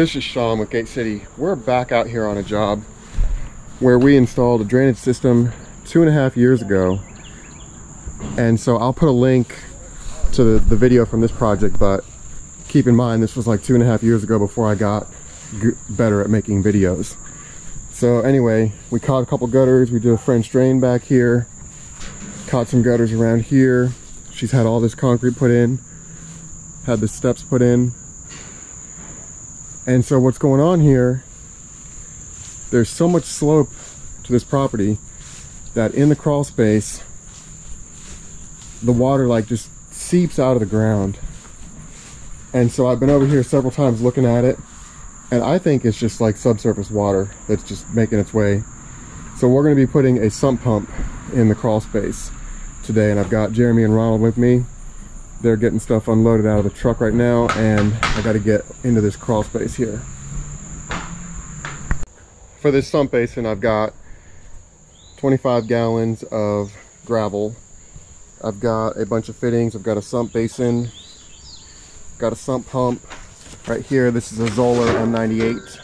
This is Sean with Gate City. We're back out here on a job where we installed a drainage system two and a half years ago. And so I'll put a link to the, the video from this project, but keep in mind this was like two and a half years ago before I got better at making videos. So anyway, we caught a couple gutters. We did a French drain back here. Caught some gutters around here. She's had all this concrete put in. Had the steps put in and so what's going on here, there's so much slope to this property that in the crawl space, the water like just seeps out of the ground. And so I've been over here several times looking at it and I think it's just like subsurface water that's just making its way. So we're gonna be putting a sump pump in the crawl space today and I've got Jeremy and Ronald with me they're getting stuff unloaded out of the truck right now and I got to get into this crawl space here. For this sump basin I've got 25 gallons of gravel. I've got a bunch of fittings. I've got a sump basin, got a sump pump right here. This is a Zoeller M98.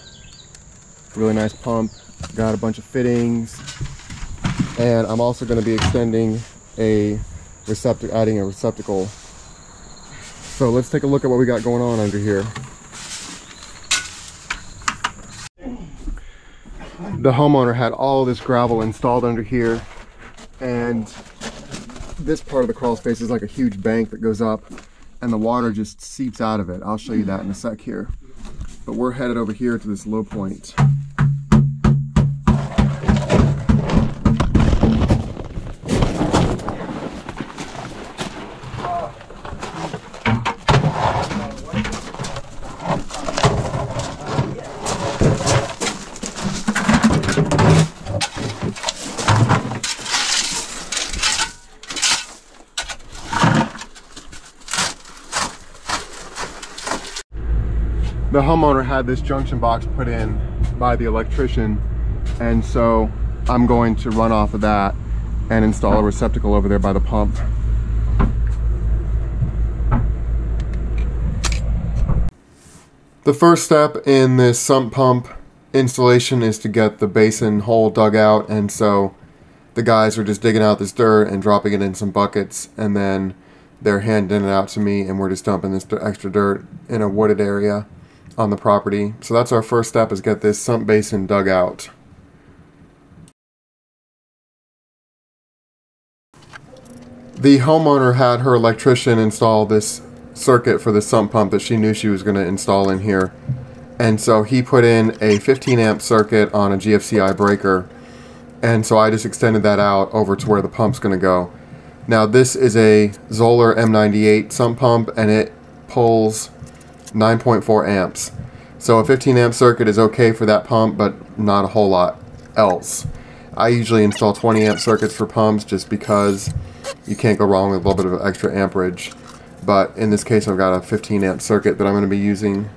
Really nice pump. Got a bunch of fittings. And I'm also going to be extending a receptacle, adding a receptacle so let's take a look at what we got going on under here. The homeowner had all this gravel installed under here and this part of the crawl space is like a huge bank that goes up and the water just seeps out of it. I'll show you that in a sec here. But we're headed over here to this low point. The homeowner had this junction box put in by the electrician and so I'm going to run off of that and install a receptacle over there by the pump. The first step in this sump pump installation is to get the basin hole dug out and so the guys are just digging out this dirt and dropping it in some buckets and then they're handing it out to me and we're just dumping this extra dirt in a wooded area on the property. So that's our first step is get this sump basin dug out. The homeowner had her electrician install this circuit for the sump pump that she knew she was going to install in here. And so he put in a 15 amp circuit on a GFCI breaker. And so I just extended that out over to where the pump's going to go. Now this is a Zoeller M98 sump pump and it pulls 9.4 amps. So a 15 amp circuit is okay for that pump, but not a whole lot else. I usually install 20 amp circuits for pumps just because you can't go wrong with a little bit of extra amperage. But in this case, I've got a 15 amp circuit that I'm going to be using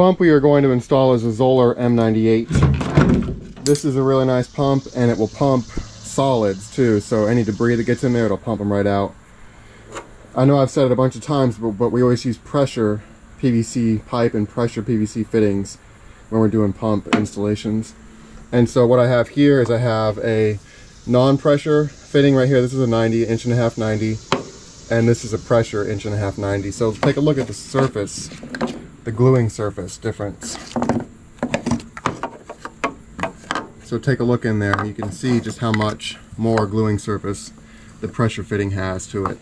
pump we are going to install is a Zoeller M98. This is a really nice pump and it will pump solids too, so any debris that gets in there, it'll pump them right out. I know I've said it a bunch of times, but, but we always use pressure PVC pipe and pressure PVC fittings when we're doing pump installations. And so what I have here is I have a non-pressure fitting right here. This is a 90, inch and a half 90. and this is a pressure inch and a half 90. So take a look at the surface, the gluing surface difference. So take a look in there. You can see just how much more gluing surface the pressure fitting has to it.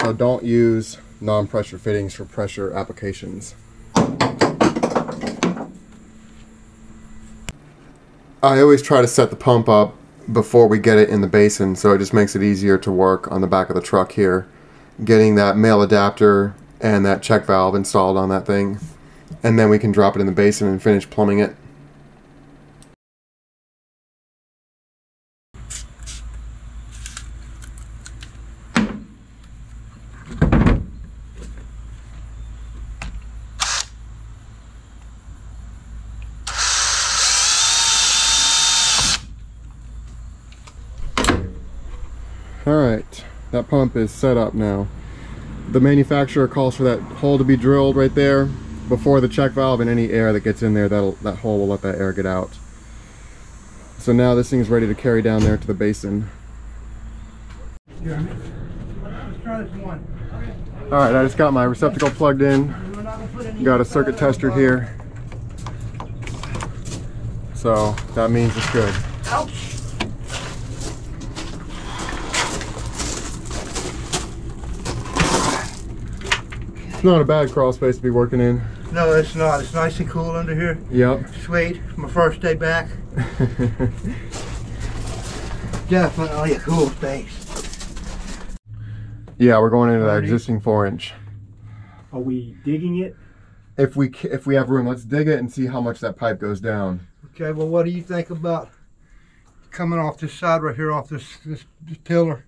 So don't use non-pressure fittings for pressure applications. I always try to set the pump up before we get it in the basin so it just makes it easier to work on the back of the truck here getting that male adapter and that check valve installed on that thing and then we can drop it in the basin and finish plumbing it Alright, that pump is set up now. The manufacturer calls for that hole to be drilled right there before the check valve and any air that gets in there, that'll, that hole will let that air get out. So now this thing is ready to carry down there to the basin. Alright, I just got my receptacle plugged in. Got a circuit tester here. So that means it's good. Ouch. Not a bad crawl space to be working in. No, it's not. It's nice and cool under here. Yep. Sweet. My first day back. Definitely oh, a cool space. Yeah, we're going into that existing four inch. Are we digging it? If we if we have room, let's dig it and see how much that pipe goes down. Okay. Well, what do you think about coming off this side right here, off this this, this pillar,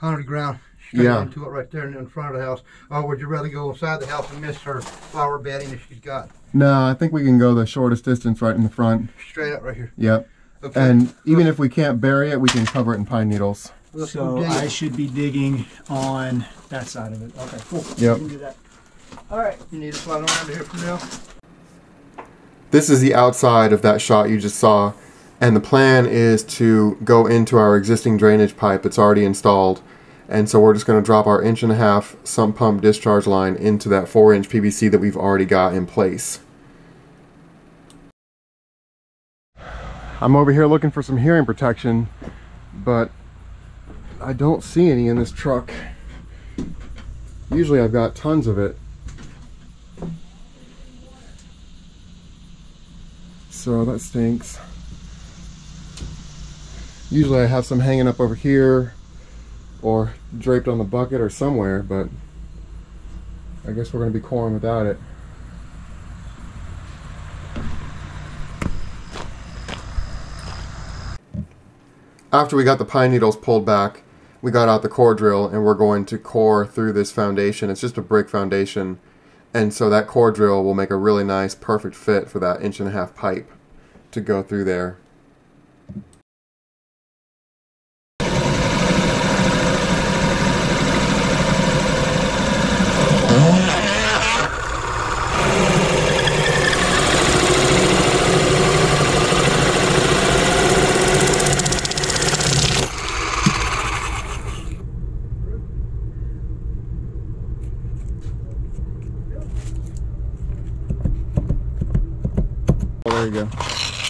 under the ground? Straight Yeah. into it right there in front of the house. Or would you rather go inside the house and miss her flower bedding that she's got? No, I think we can go the shortest distance right in the front. Straight up right here. Yep. Okay. And even if we can't bury it, we can cover it in pine needles. Let's So I should be digging on that side of it. Okay, cool. Yep. We can do that. All right. You need to slide around here for now. This is the outside of that shot you just saw, and the plan is to go into our existing drainage pipe. It's already installed, and so we're just going to drop our inch and a half sump pump discharge line into that four inch PVC that we've already got in place. I'm over here looking for some hearing protection, but I don't see any in this truck. Usually I've got tons of it. So that stinks. Usually I have some hanging up over here or draped on the bucket or somewhere, but I guess we're going to be coring without it. After we got the pine needles pulled back, we got out the core drill and we're going to core through this foundation. It's just a brick foundation. And so that core drill will make a really nice, perfect fit for that inch and a half pipe to go through there. There you go.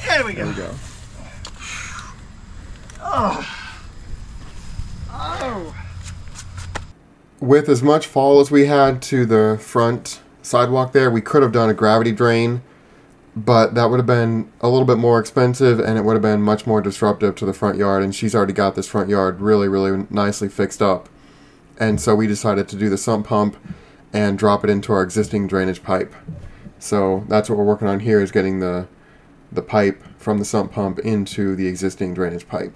There we There go. we go. Oh. With as much fall as we had to the front sidewalk there, we could have done a gravity drain, but that would have been a little bit more expensive and it would have been much more disruptive to the front yard. And she's already got this front yard really, really nicely fixed up. And so we decided to do the sump pump and drop it into our existing drainage pipe. So that's what we're working on here is getting the the pipe from the sump pump into the existing drainage pipe.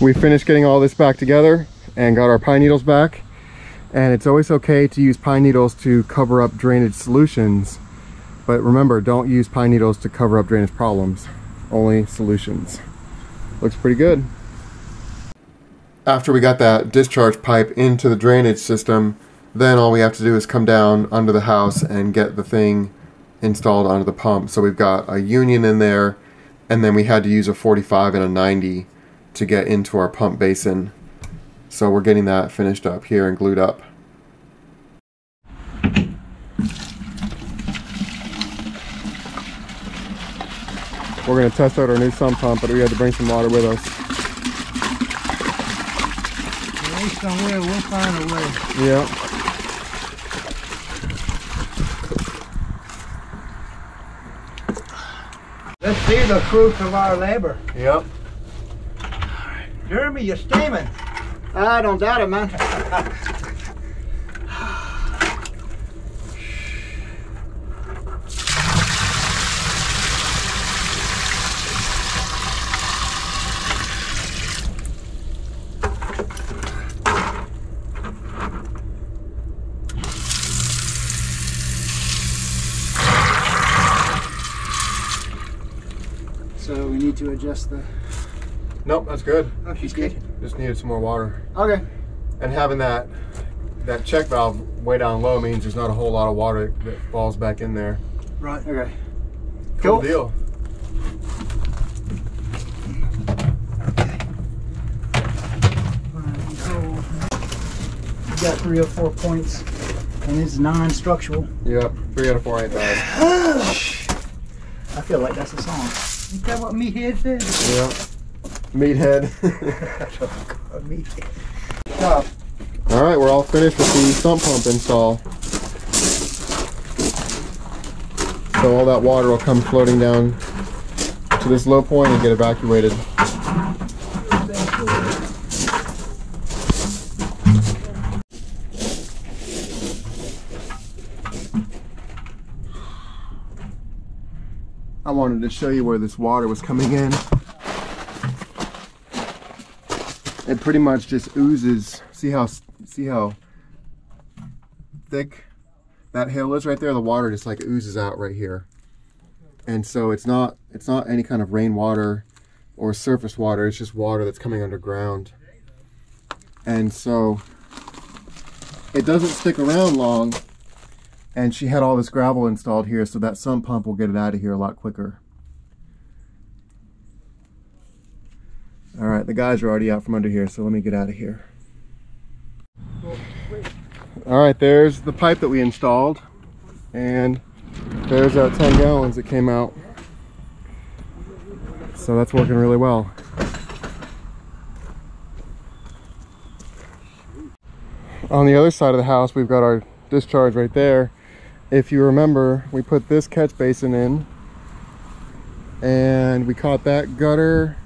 We finished getting all this back together and got our pine needles back. And it's always okay to use pine needles to cover up drainage solutions. But remember, don't use pine needles to cover up drainage problems. Only solutions. Looks pretty good. After we got that discharge pipe into the drainage system, then all we have to do is come down under the house and get the thing installed onto the pump. So we've got a union in there, and then we had to use a 45 and a 90 to get into our pump basin. So we're getting that finished up here and glued up. We're going to test out our new sump pump, but we had to bring some water with us. Way somewhere, we'll find a way. Yeah. Let's see the fruits of our labor. Yep. Jeremy, you're steaming. I don't doubt it, man. need to adjust the. Nope, that's good. Oh, she's good. Just needed some more water. Okay. And having that that check valve way down low means there's not a whole lot of water that falls back in there. Right. Okay. Cool Cool. deal. You got three or four points, and it's non-structural. Yep. Three out of four ain't bad. I feel like that's a song. Is that what meathead said? Yep. Meathead. Meathead. Stop. all right, we're all finished with the sump pump install. So all that water will come floating down to this low point and get evacuated. I wanted to show you where this water was coming in. It pretty much just oozes. See how see how thick that hill is right there? The water just like oozes out right here. And so it's not it's not any kind of rainwater or surface water, it's just water that's coming underground. And so it doesn't stick around long and she had all this gravel installed here so that sump pump will get it out of here a lot quicker. All right, the guys are already out from under here, so let me get out of here. All right, there's the pipe that we installed, and there's our 10 gallons that came out. So that's working really well. On the other side of the house, we've got our discharge right there. If you remember, we put this catch basin in, and we caught that gutter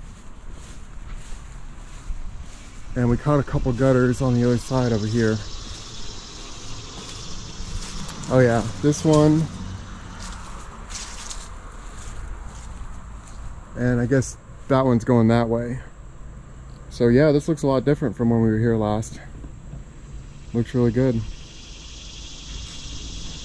and we caught a couple gutters on the other side over here. Oh yeah, this one. And I guess that one's going that way. So yeah, this looks a lot different from when we were here last. Looks really good.